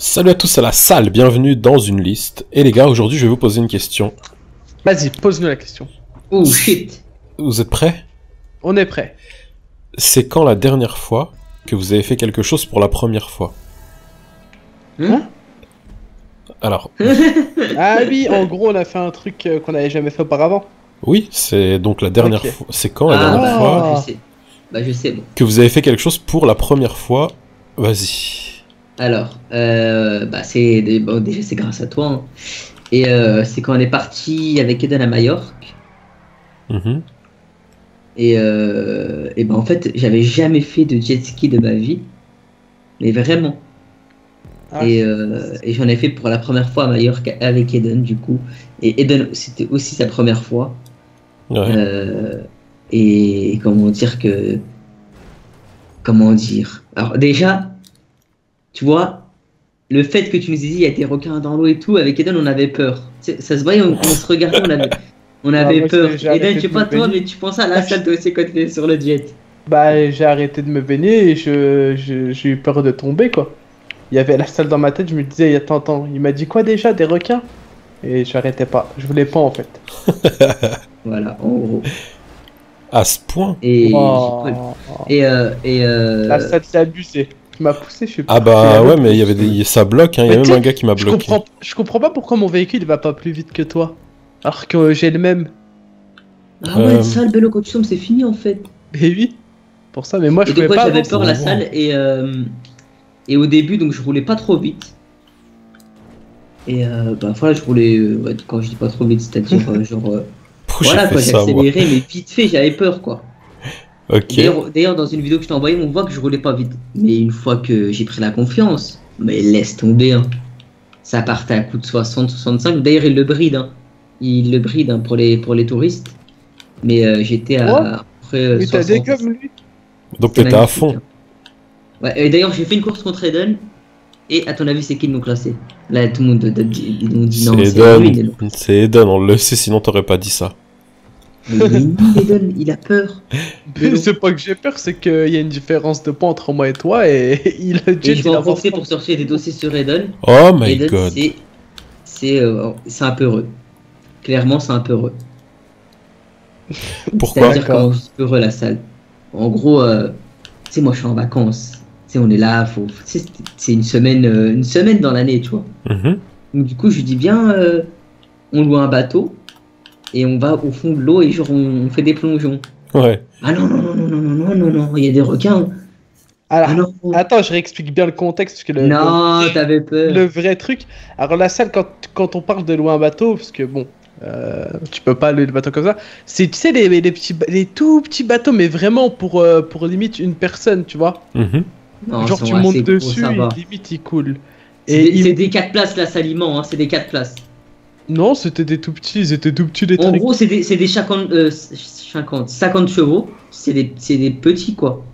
Salut à tous à la salle, bienvenue dans une liste. Et les gars, aujourd'hui je vais vous poser une question. Vas-y, pose-nous la question. Oh shit. Vous êtes prêts? On est prêt. C'est quand la dernière fois que vous avez fait quelque chose pour la première fois? Hein? Alors, Ah oui, en gros, on a fait un truc euh, qu'on n'avait jamais fait auparavant. oui, c'est donc la dernière fois. C'est quand la Ah, dernière bah, fois je sais. Bah je sais bon. que vous avez fait quelque chose pour la première fois? Vas-y. Alors, euh, bah c'est bon, déjà c'est grâce à toi. hein. Et euh, c'est quand on est parti avec Eden à Majorque. Mhm. Et, euh, et ben en fait, j'avais jamais fait de jet ski de ma vie. Mais vraiment. Ah, et euh, et j'en ai fait pour la première fois à Majorque avec Eden du coup. Et Eden, c'était aussi sa première fois. Ouais. Euh, et comment dire que. Comment dire? Alors, déjà, tu vois, le fait que tu nous aies dit il y a des requins dans l'eau et tout, avec Eden, on avait peur. Ça se voyait, on, on se regardait, on avait, on Ah, avait peur. j'ai Eden, je sais pas toi, mais tu pensais à la salle toi aussi quand tu étais sur le jet. Bah, j'ai arrêté de me baigner et je, je- j'ai eu peur de tomber, quoi. Il y avait la salle dans ma tête, je me disais, attends, attends, il m'a dit quoi déjà Des requins? Et j'arrêtais pas. Je voulais pas, en fait. Voilà, en gros. À ce point? Et, Oh. et, euh, et euh, La salle s'est abusée. M'as poussé, je suis Ah bah ouais, mais il y avait des... ça bloque, hein. il y a même un gars qui m'a bloqué. comprends, je comprends pas pourquoi mon véhicule il va pas plus vite que toi. Alors que euh, j'ai le même. Ah ouais, Euh, ça, le vélo, quand tu tombes, c'est fini en fait. Mais oui. Pour ça, mais moi je donc, pouvais ouais, pas. j'avais peur la salle et, euh, et au début, donc je roulais pas trop vite. Et euh, bah voilà, je roulais, euh, ouais, quand je dis pas trop vite, c'est-à-dire euh, genre. euh, voilà quoi, j'accélérais, mais vite fait, j'avais peur quoi. D'ailleurs, dans une vidéo que je t'ai envoyée, on voit que je roulais pas vite. Mais une fois que j'ai pris la confiance, mais laisse tomber. Hein. Ça partait à coup de 60, 65. D'ailleurs, il le bride. Hein. Il le bride hein, pour, les, pour les touristes. Mais euh, j'étais à, Ouais. à peu près euh, Mais t'as 60. des comme lui. Donc t'étais à fond. hein. Ouais, et d'ailleurs, j'ai fait une course contre Eden. Et à ton avis, c'est qui nous classé Là, tout le monde euh, nous dit non, C'est. Eden. C'est Eden, on le sait, sinon t'aurais pas dit ça. Mais il est nul, Eden, il a peur. Mais c'est pas que j'ai peur, c'est qu'il y a une différence de points entre moi et toi et il a Et je vais en profiter pour sortir des dossiers sur Eden. Oh my Eden, god. c'est c'est euh, c'est un peu heureux. Clairement, c'est un peu heureux. Pourquoi? C'est-à-dire comment c'est heureux la salle. En gros, euh, tu sais, moi je suis en vacances. Tu sais, on est là, faut, c'est- c'est une semaine, euh, une semaine dans l'année, tu vois. Mhm. Donc du coup, je lui dis bien, euh, on loue un bateau et on va au fond de l'eau et genre on, on fait des plongeons. Ouais. Ah non non non non non non non non non, il y a des requins. Ah Alors, non. attends, je réexplique bien le contexte parce que le, non, t'avais peur. le vrai truc. Alors la salle, quand, quand on parle de louer un bateau, parce que bon, euh, tu peux pas louer le bateau comme ça, c'est tu sais les, les petits, les tout petits bateaux, mais vraiment pour euh, pour limite une personne, tu vois. Mhm. Non, Genre tu montes gros, dessus, va. et limite il coule. C'est Et des, il- c'est des 4 places là, s'aliment, hein, c'est des 4 places. Non, c'était des tout petits, ils étaient tout petits les En trucs. gros, c'est des, c'est des 50, euh, 50, 50 chevaux, c'est des, c'est des petits quoi.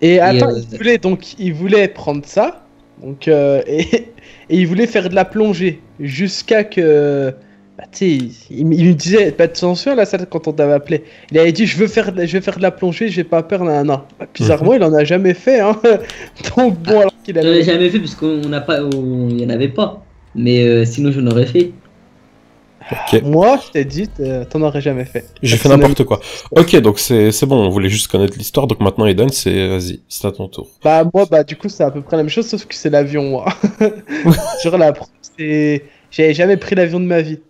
Et attends, euh, il voulait donc il voulait prendre ça, donc euh, et, et il voulait faire de la plongée jusqu'à que bah, tu sais, il, il me disait pas attention à la salle quand on t'avait appelé. Il avait dit je veux faire de, la- je vais faire de la plongée, j'ai pas peur nan, Bah, bizarrement, il en a jamais fait hein. donc bon alors qu'il J'en ai avait jamais fait parce qu'on n'a pas, on- il y en avait pas. Mais euh, sinon, j'en aurais fait. Moi, je t'ai dit euh, t'en aurais jamais fait. J'ai fait n'importe quoi. Ok, donc c'est bon, on voulait juste connaître l'histoire, donc maintenant Eden, c'est vas-y, c'est à ton tour. Bah moi bah du coup c'est à peu près la même chose sauf que c'est l'avion moi. Genre la c'est j'avais jamais pris l'avion de ma vie.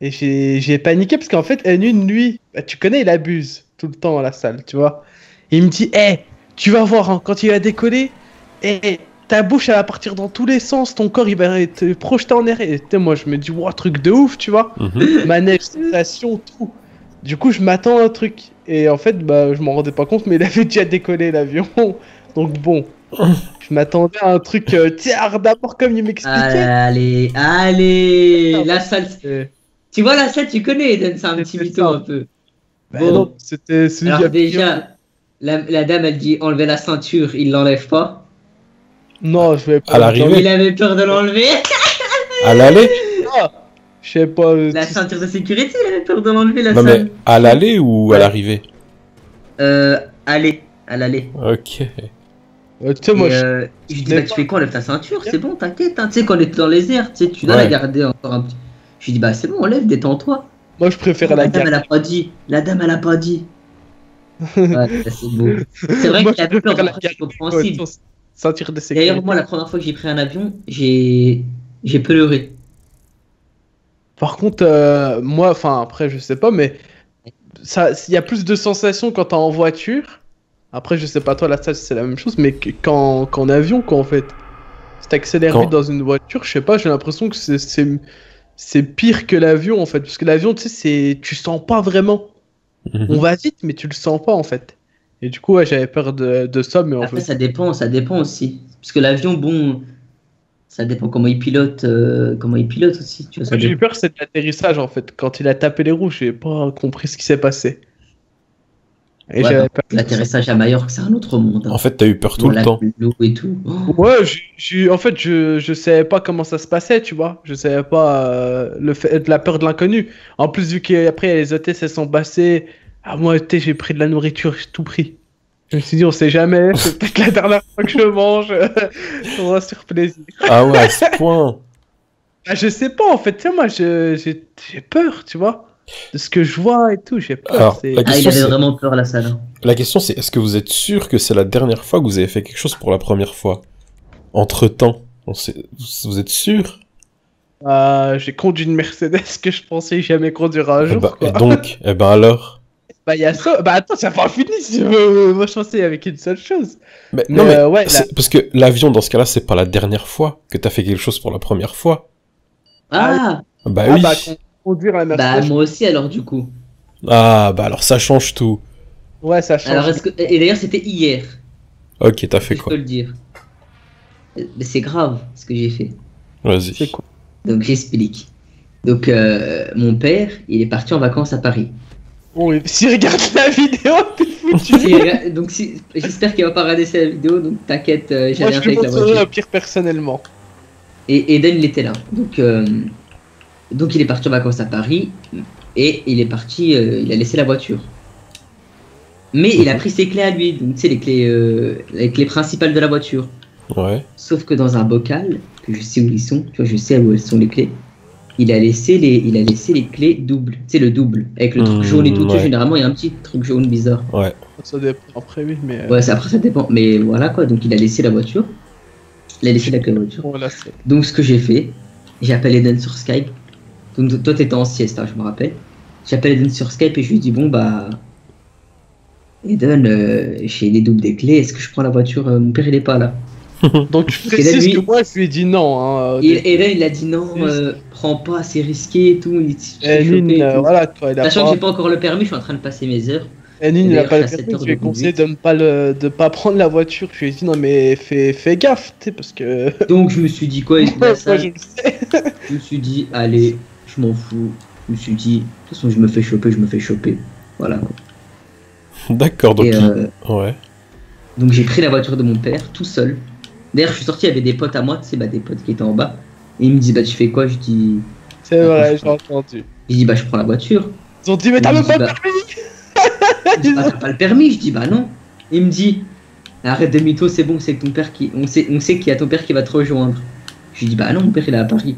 Et j'ai paniqué parce qu'en fait une nuit, bah, tu connais il abuse tout le temps à la salle, tu vois. Et il me dit "Eh, tu vas voir hein, quand il va décoller, eh, ta bouche elle va partir dans tous les sens, ton corps il va te projeter en air." Et moi je me dis "Ouah, truc de ouf, tu vois." Mhm. manège, sensation, tout. Du coup, je m'attends à un truc. Et en fait, bah, je m'en rendais pas compte, mais il avait déjà décollé l'avion. Donc bon, je m'attendais à un truc, euh, tiens, d'abord comme il m'expliquait. Allez, allez, la salle. Euh, Tu vois la salle, tu connais, Eden, c'est un petit mytho un peu. bah Bon. non, c'était celui Alors déjà, la, la dame, elle dit enlever la ceinture, il l'enlève pas. Non, je vais pas. À l'arrivée. Il avait peur de l'enlever. À l'aller Je sais pas. La tu- ceinture de sécurité, il avait peur de l'enlever la Non mais à l'aller ou à l'arrivée? Euh, allez, à l'aller. Ok. Euh, tu sais, moi, euh, je lui dis, bah, tu fais quoi Enlève ta ceiture, c'est bon, t'inquiète. hein. Tu sais, quand on était dans les airs, tu sais, tu dois Ouais. la garder encore un petit. Je lui dis, bah, c'est bon, enlève, détends-toi. moi, je préfère la la dame, elle a pas dit. La dame, elle a pas dit. ouais, c'est beau. C'est vrai qu'il a je peur, préfère la compréhensible. Ouais, Sentir de sécurité. D'ailleurs, moi, la première fois que j'ai pris un avion, j'ai j'ai pleuré. Par contre, euh, moi, enfin, après, je sais pas, mais ça, il y a plus de sensations quand t'es en voiture. Après, je sais pas, toi, la salle, c'est la même chose, mais que- qu'en avion, quoi, en fait. Si t'accélères Quand- vite dans une voiture, je sais pas, j'ai l'impression que c'est- c'est c'est pire que l'avion, en fait. Parce que l'avion, tu sais, c'est tu sens pas vraiment. Mhm. On va vite, mais tu le sens pas, en fait. Et du coup, ouais, j'avais peur de, de ça, mais en Après, fait. ça dépend, ça dépend aussi. Parce que l'avion, bon, ça dépend comment il pilote, euh, comment il pilote aussi. Tu vois, J'ai eu peur, c'est de l'atterrissage, en fait. Quand il a tapé les roues, j'ai pas compris ce qui s'est passé. Et Ouais, j'avais bah, peur. de ça. L'atterrissage à Majorque, c'est un autre monde. hein. En fait, t'as eu peur tout le temps. L'eau et tout. Oh, Ouais, j'ai- j'ai- en fait, je, je savais pas comment ça se passait, tu vois. Je savais pas euh, le fait de la peur de l'inconnu. En plus, vu qu'après, les hôtesses, elles sont passées. Ah, moi, tu sais, j'ai pris de la nourriture, j'ai tout pris. Je me suis dit, on sait jamais, c'est peut-être la dernière fois que je mange. on va se faire plaisir. Ah ouais, à ce point. Ah, je sais pas, en fait, tu sais, moi, je- j'ai j'ai peur, tu vois. De ce que je vois et tout, j'ai peur. Alors, Ah, il question, avait c'est- vraiment peur, la salle. hein. La question, c'est est-ce que vous êtes sûr que c'est la dernière fois que vous avez fait quelque chose pour la première fois? Entre temps, on sait... vous êtes sûr? Ah, j'ai conduit une Mercedes que je pensais jamais conduire un Eh jour. ben, quoi. Et donc, eh ben alors? Bah, il y a ça. Bah, attends, ça pas fini si tu veux. Moi, je pensais avec une seule chose. Mais, Mais, Non mais, euh, ouais, parce que l'avion, dans ce cas-là, c'est pas la dernière fois que t'as fait quelque chose pour la première fois. Ah, Bah Ah, oui. bah, con- conduire la bah, moi aussi, alors, du coup. Ah, bah alors ça change tout. Ouais, ça change. Alors, est-ce que... Et d'ailleurs, c'était hier, Ok, t'as fait je peux quoi le dire. Mais c'est grave, ce que j'ai fait. Vas-y. C'est quoi Donc, j'explique. Donc, euh, mon père, il est parti en vacances à Paris. Bon, et si regarde la vidéo, t'es foutu. Donc, si... j'espère qu'il va pas regarder cette vidéo, donc t'inquiète, euh, j'ai Moi, rien fait avec la voiture. au pire personnellement. Et Eden, il était là. Donc, euh, donc il est parti en vacances à Paris et il est parti, euh, il a laissé la voiture. Mais il a pris ses clés à lui, donc tu sais, les clés, euh, les clés principales de la voiture. Ouais. Sauf que dans un bocal, que je sais où ils sont, tu vois, je sais où elles sont les clés, il a laissé les, il a laissé les clés doubles. Sais, le double, avec le truc Hmm, jaune et tout. Ouais. généralement, il y a un petit truc jaune bizarre. Ouais. Ça dépend après, oui, mais. Ouais, ça, après, ça dépend. Mais voilà quoi, donc il a laissé la voiture. Il a laissé la clé de la voiture. Voilà, c'est. Donc ce que j'ai fait, j'appelle Eden sur Skype. Donc toi t'étais en sieste, hein, je me rappelle. J'appelle Eden sur Skype et je lui dis bon bah Eden, euh, j'ai les doubles des clés, est-ce que je prends la voiture? Euh, Mon père il est pas là. Donc, je là, précise lui- que moi, je lui ai dit non. Hein, au Et. Eden il a dit non, euh, prends pas, c'est risqué et tout. Il Et euh, tout. voilà, quoi, il a Sachant pas. que j'ai pas encore le permis, je suis en train de passer mes heures. Et Nine, il a pas le permis, 7 je lui ai conseillé de ne pas, le... de pas prendre la voiture. Je lui ai dit non, mais fais, fais gaffe, tu sais, parce que. Donc je me suis dit quoi Moi, ça, je. Je me suis dit allez, je m'en fous. Je me suis dit de toute façon je me fais choper, je me fais choper. Voilà. quoi. D'accord, donc. Euh, Ouais. Donc j'ai pris la voiture de mon père tout seul. D'ailleurs, je suis sorti, il y avait des potes à moi, tu sais, bah, des potes qui étaient en bas. Et ils me disent, bah, tu fais quoi? Je dis, C'est vrai, j'ai entendu. je dis, bah, je prends la voiture. Ils ont dit, mais t'as même pas le bah, permis Il me dit, bah, t'as pas le permis Je dis, bah, non. Il me dit, arrête de mytho, c'est bon, c'est que ton père qui. On sait, on sait qu'il y a ton père qui va te rejoindre. Je lui dis, bah, non, mon père, il est à Paris.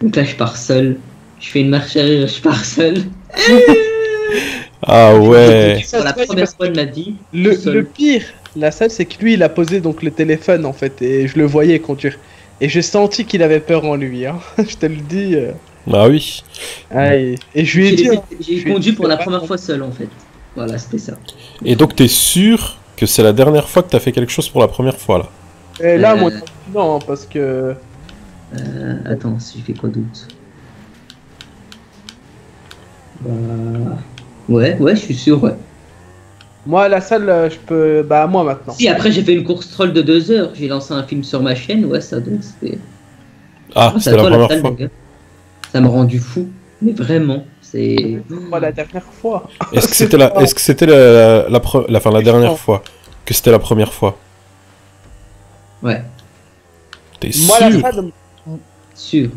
Donc là, je pars seul. Je fais une marche arrière, je pars seul. Ah ouais. Pour la première fois de ma vie, le pire, la salle, c'est que lui, il a posé donc le téléphone en fait, et je le voyais conduire. Et j'ai senti qu'il avait peur en lui, hein. je te le dis. euh. Ah oui. Ah, et, et je lui ai j'ai dit. hein, j'ai conduit dit, pour la première fois seul, en fait. Voilà, c'était ça. Et donc t'es sûr que c'est la dernière fois que t'as fait quelque chose pour la première fois là? Et là, Euh. moi, non, hein, parce que. Euh, attends, si je fais quoi d'autre? Bah. Ouais, ouais, je suis sûr, ouais. Moi, la salle, euh, je peux. Bah, moi maintenant. Si après j'ai fait une course troll de deux heures, j'ai lancé un film sur ma chaîne, ouais, ça donc c'était. Ah, Ah, c'était la toi, première salle, fois. Ça m'a rendu fou, mais vraiment, c'est. Pas la dernière fois. Est-ce que c'était la, pas- est-ce que c'était la, la, la, pre- la, enfin, la dernière fois que c'était la première fois? Ouais, T'es Moi, la sûr? salle. sûr.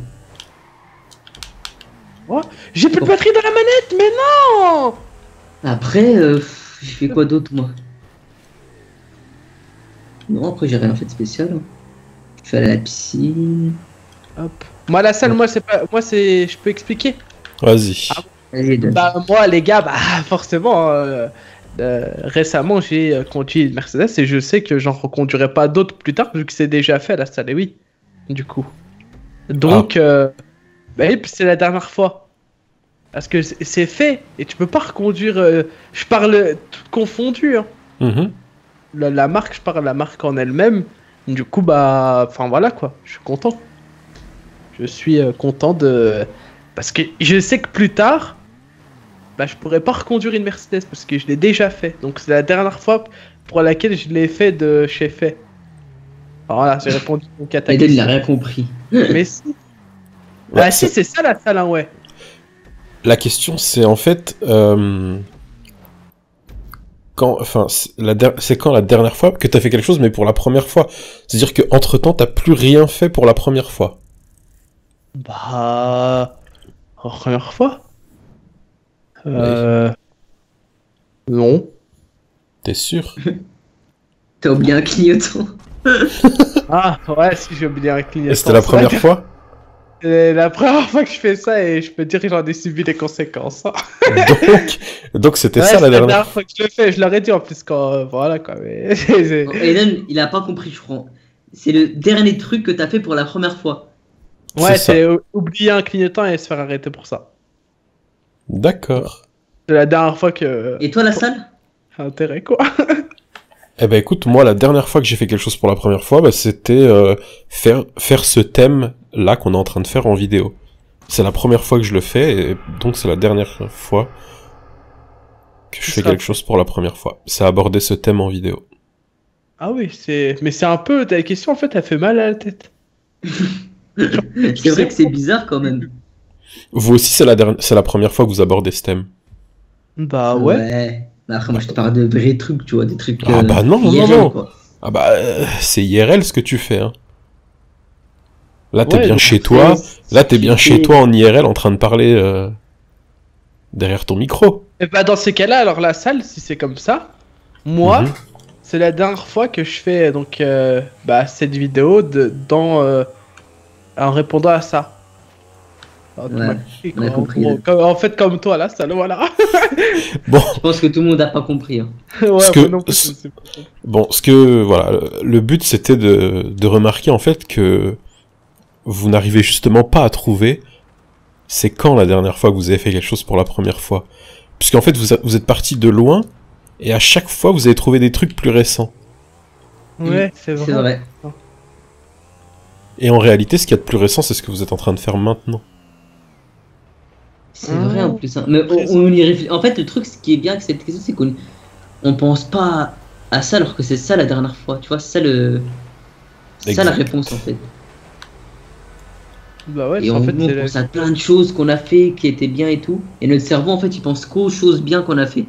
J'ai plus de batterie dans la manette, mais non Après, euh, j'ai fait quoi d'autre moi? Non, après, j'ai rien fait de spécial. hein. Je suis allé à la piscine. Hop. Moi, la salle, moi, c'est pas. Moi, c'est. Je peux expliquer? Vas-y. Ah. Bah, moi, les gars, bah, forcément. euh, euh, récemment, j'ai euh, conduit une Mercedes et je sais que j'en reconduirai pas d'autres plus tard vu que c'est déjà fait la salle. Et oui, du coup. Donc, euh, bah c'est la dernière fois. Parce que c'est fait et tu peux pas reconduire. euh, je parle tout confondu. Hein. Mhm. La, la marque, je parle de la marque en elle-même. Du coup, bah, enfin voilà quoi. Je suis content. Je suis euh, content de. Parce que je sais que plus tard, bah, je pourrais pas reconduire une Mercedes parce que je l'ai déjà fait. Donc c'est la dernière fois pour laquelle je l'ai fait de chez fait. Alors voilà, j'ai répondu au cataclysme. il a rien compris. Mais si. Ouais, ah si, c'est- c'est ça la salle, hein, ouais. La question, c'est en fait. euh, Quand, enfin, c'est quand la dernière fois que t'as fait quelque chose, mais pour la première fois? C'est-à-dire que entre temps, t'as plus rien fait pour la première fois. Bah. la Première fois? Euh. Non. T'es sûr? T'as oublié un clignotant. Ah, ouais, si j'ai oublié un clignotant. Et c'était la première fois? La première fois que je fais ça et je peux dire que j'en ai subi les conséquences. Donc, donc c'était Ouais, ça c'est la dernière. fois que je le fais. Je l'aurais dit en plus quand. euh, voilà quoi. Mais. il a pas compris, je crois. C'est le dernier truc que t'as fait pour la première fois. ouais, C'est oublier un clignotant et se faire arrêter pour ça. D'accord. C'est la dernière fois que. Et toi, la salle? Intérêt quoi. Eh ben écoute, moi la dernière fois que j'ai fait quelque chose pour la première fois, bah, c'était euh, faire faire ce thème là qu'on est en train de faire en vidéo. C'est la première fois que je le fais et donc c'est la dernière fois que je fais quelque chose pour la première fois. C'est aborder ce thème en vidéo. Ah oui, c'est. Mais c'est un peu. Ta question en fait, elle fait mal à la tête. C'est vrai que c'est bizarre quand même. Vous aussi c'est la dernière, c'est la première fois que vous abordez ce thème. Bah ouais. Mais après, moi, je te parle de vrais trucs, tu vois, des trucs. Ah euh, bah non, non, non. quoi. Ah bah euh, c'est IRL ce que tu fais. Hein. Là t'es Ouais, bien chez toi. Là t'es bien chez toi en IRL en train de parler euh, derrière ton micro. Et bah dans ces cas-là, alors la salle, si c'est comme ça, moi, Mhm. c'est la dernière fois que je fais donc euh, bah, cette vidéo de, dans euh, en répondant à ça. Alors, tu Ouais, m'as compris, on a quoi. compris, En, là. gros, comme- en fait, comme toi, la salle, voilà. Bon. Je pense que tout le monde a pas compris. hein. ouais, que- non pas. Bon, ce que voilà, le but c'était de, de remarquer en fait que vous n'arrivez justement pas à trouver c'est quand la dernière fois que vous avez fait quelque chose pour la première fois? Puisqu'en fait vous, a- vous êtes parti de loin et à chaque fois vous avez trouvé des trucs plus récents. Ouais, c'est vrai. Et en réalité ce qu'il y a de plus récent c'est ce que vous êtes en train de faire maintenant. C'est Ah. vrai en plus. hein. Mais on, on y réfléchit. En fait, le truc, ce qui est bien avec cette question, c'est qu'on on pense pas à ça alors que c'est ça la dernière fois. Tu vois, c'est ça le. C'est ça la réponse en fait. Bah ouais, Et on, en fait, nous, on c'est pense à plein de choses qu'on a fait qui étaient bien et tout. Et notre cerveau, en fait, il pense qu'aux choses bien qu'on a fait.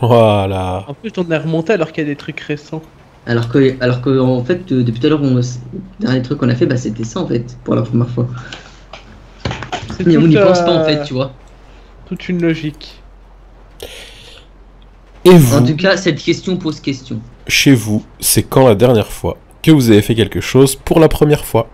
Voilà. En plus, on est remonté alors qu'il y a des trucs récents. Alors que, alors que en fait, euh, depuis tout à l'heure, on... le dernier truc qu'on a fait, bah, c'était ça en fait, pour la première fois. Mais on n'y pense pas en fait, tu vois. toute une logique. Et En vous, tout cas, cette question pose question. chez vous, c'est quand la dernière fois que vous avez fait quelque chose pour la première fois?